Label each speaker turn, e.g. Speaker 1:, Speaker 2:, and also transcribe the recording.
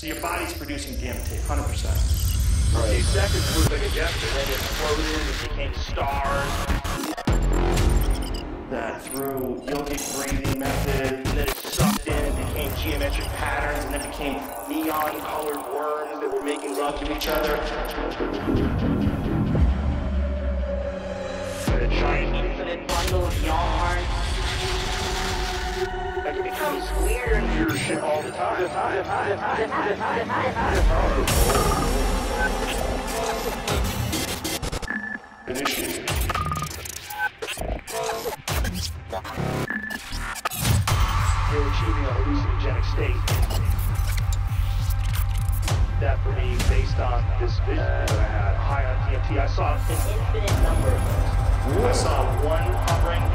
Speaker 1: So your body's producing DMT, 100%.
Speaker 2: These seconds moved like a jet, and then it exploded, it became stars.
Speaker 1: That through yogic breathing method,
Speaker 2: And then it sucked in and became
Speaker 1: geometric patterns, and then became neon colored worms that were making love to each other.
Speaker 2: Like it becomes weird and weird shit all the time.
Speaker 1: Initiated.
Speaker 2: You're achieving a hallucinogenic state. That for me, based on this vision that I had high on DMT, I saw an
Speaker 3: Infinite number of those.
Speaker 1: I saw one hovering here,